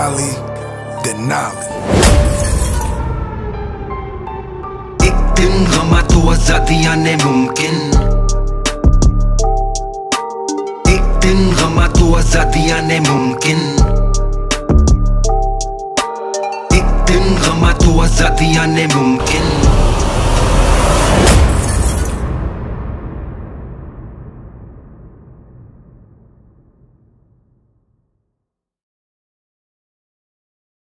Ali Denali. एक दिन गमा तो आजादियां ने मुमकिन एक दिन गमा तो आजादियां ने मुमकिन एक दिन गमा तो आजादियां ने मुमकिन